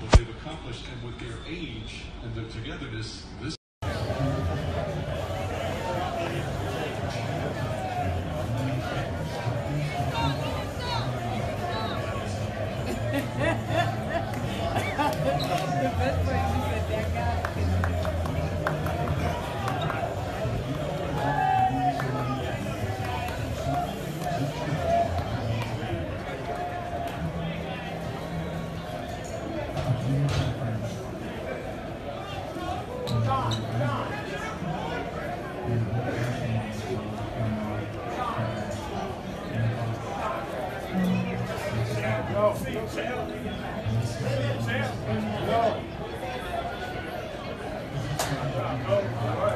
What they've accomplished, and with their age and their togetherness, this Go.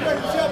Gracias.